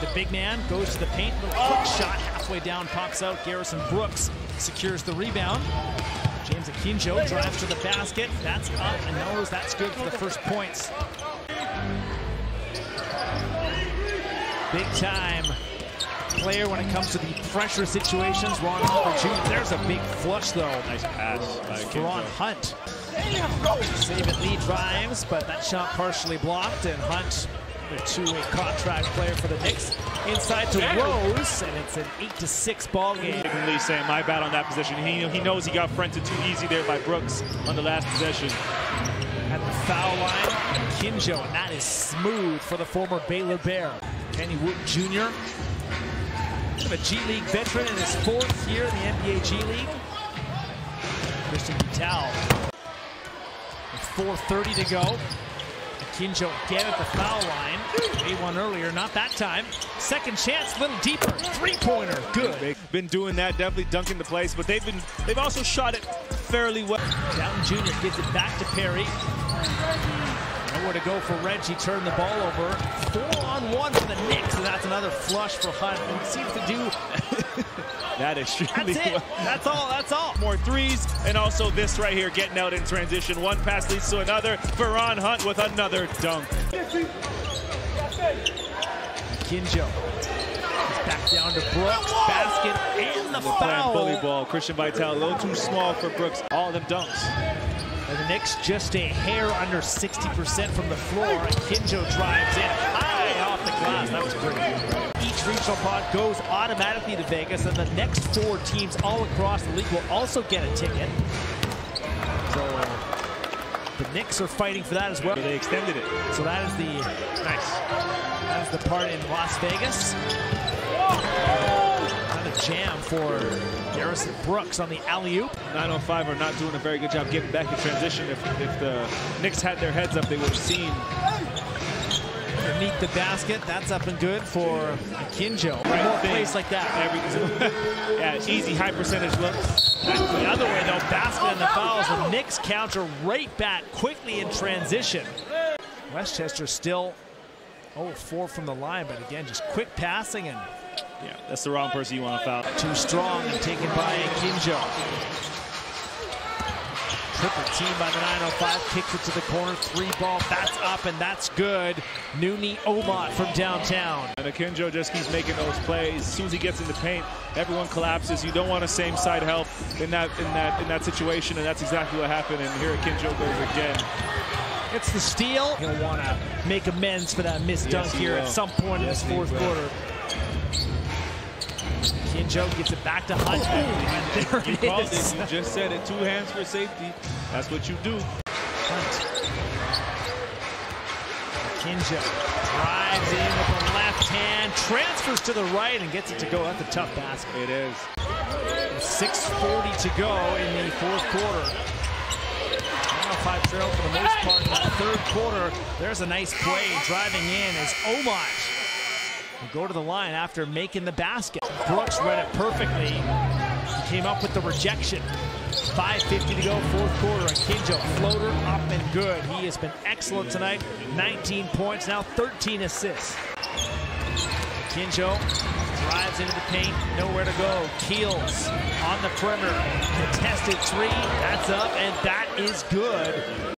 The big man goes to the paint, little quick shot halfway down, pops out. Garrison Brooks secures the rebound. James Akinjo drives to the basket. That's up and knows that's good for the first points. Big time player when it comes to the pressure situations. Ron Hunter Jr. There's a big flush though. Nice pass by Ron. Hunt. Saben Lee drives, but that shot partially blocked, and Hunt, the two-way contract player for the Knicks, inside to Rose, and it's an eight to six ball game. Lee saying my bad on that position. He, he knows he got fronted too easy there by Brooks on the last possession. At the foul line, Kinjo, and that is smooth for the former Baylor Bear. Kenny Wood Jr., a G League veteran in his fourth year in the NBA G League. Christian Vital. 4.30 to go. Kinjo again at the foul line. Made one earlier, not that time. Second chance, a little deeper. Three-pointer, good. They've been doing that, definitely dunking the place, but they've been they've also shot it fairly well. Downton Jr. gives it back to Perry. Nowhere to go for Reggie. Turn the ball over. Four on one for the Knicks, and that's another flush for Hunt. And seems to do. That is extremely That's it. well. That's all. That's all. More threes, and also this right here, getting out in transition. One pass leads to another. Feron Hunt with another dunk. Kinjo. Back down to Brooks. Basket and the They're playing bully ball. Christian Vital, a little too small for Brooks. All of them dunks. And the Knicks just a hair under 60% from the floor. Kinjo drives in high off the glass. That was pretty. Regional pod goes automatically to Vegas, and the next four teams all across the league will also get a ticket. So the Knicks are fighting for that as well. They extended it. So that is the Nice. that is the part in Las Vegas. Kind of jam for Garrison Brooks on the alley-oop. 905 are not doing a very good job getting back in transition. If, if the Knicks had their heads up, they would have seen Underneath the basket, that's up and good for Kinjo. More thing. plays like that. every yeah, easy high percentage looks. The other way though, basket and the oh, fouls. The Knicks counter right back quickly in transition. Westchester still 0-4 from the line, but again, just quick passing and Yeah, that's the wrong person you want to foul. too strong and taken by Kinjo. Triple team by the 905, kicks it to the corner, three ball, that's up and that's good. Nuni Omot from downtown. And Akinjo just keeps making those plays. As soon as he gets in the paint, everyone collapses. You don't want a same side help in that in that in that situation, and that's exactly what happened. And here Akinjo goes again. It's the steal. He'll want to make amends for that missed Yes, dunk he here will. at some point Yes, in this fourth will. quarter. Kinjo gets it back to Hunt. Oh, and there You it called is. it. You just said it. Two hands for safety. That's what you do. Hunt. Kinjo drives in with the left hand, transfers to the right, and gets it to go. That's a tough basket. It is. 6.40 to go in the fourth quarter. Five trail for the most part in the third quarter. There's a nice play driving in as Omot go to the line after making the basket. Brooks read it perfectly. He came up with the rejection. 5.50 to go, fourth quarter. And Kinjo, floater up and good. He has been excellent tonight. 19 points, now 13 assists. Kinjo drives into the paint, nowhere to go. Keels on the perimeter, contested three, that's up, and that is good.